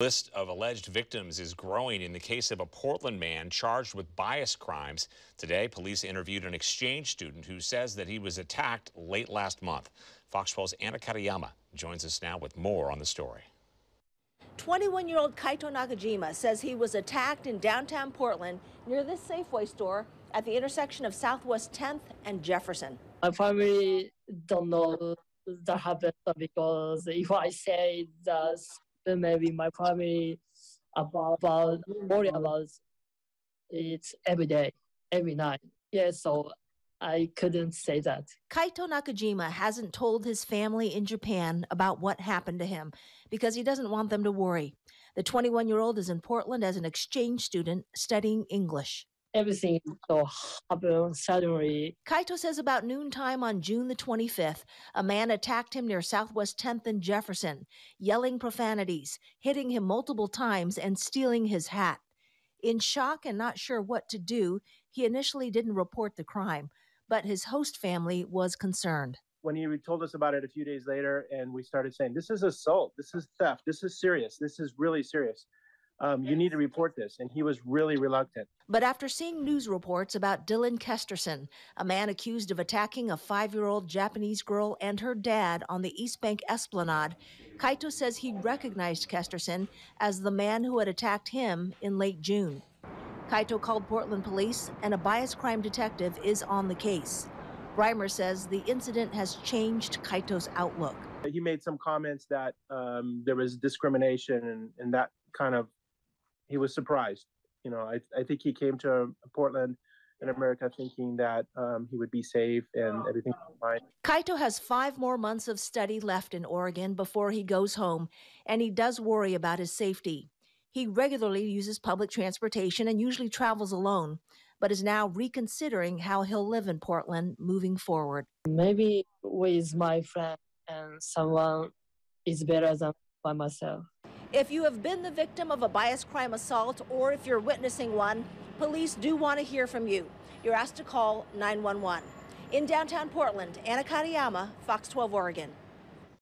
list of alleged victims is growing in the case of a Portland man charged with bias crimes. Today, police interviewed an exchange student who says that he was attacked late last month. Fox 12's Anna Katayama joins us now with more on the story. 21 year old Kaito Nakajima says he was attacked in downtown Portland near this Safeway store at the intersection of Southwest 10th and Jefferson. My family don't know that happened because if I say that then maybe my family about, about worry about it every day, every night. Yeah, so I couldn't say that. Kaito Nakajima hasn't told his family in Japan about what happened to him because he doesn't want them to worry. The 21 year old is in Portland as an exchange student studying English everything so happened suddenly. Kaito says about noontime on June the 25th, a man attacked him near Southwest 10th and Jefferson, yelling profanities, hitting him multiple times, and stealing his hat. In shock and not sure what to do, he initially didn't report the crime, but his host family was concerned. When he told us about it a few days later, and we started saying, This is assault, this is theft, this is serious, this is really serious um, you need to report this. And he was really reluctant. But after seeing news reports about Dylan Kesterson, a man accused of attacking a five year old Japanese girl and her dad on the Eastbank Esplanade, Kaito says he recognized Kesterson as the man who had attacked him in late June. Kaito called Portland police, and a bias crime detective is on the case. Reimer says the incident has changed Kaito's outlook. He made some comments that um, there was discrimination, and, and that kind of he was surprised. You know, I, I think he came to Portland in America thinking that um, he would be safe and everything fine. Kaito has five more months of study left in Oregon before he goes home, and he does worry about his safety. He regularly uses public transportation and usually travels alone, but is now reconsidering how he'll live in Portland moving forward. Maybe with my friend and someone is better than by myself. If you have been the victim of a bias crime assault or if you're witnessing one, police do want to hear from you. You're asked to call 911. In downtown Portland, Anna Katayama, Fox 12 Oregon.